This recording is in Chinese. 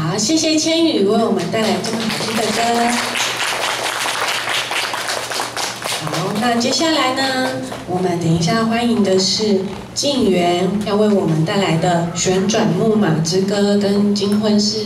好，谢谢千羽为我们带来这么好听的歌。好，那接下来呢，我们等一下欢迎的是静源，要为我们带来的《旋转木马之歌》跟《金婚事》。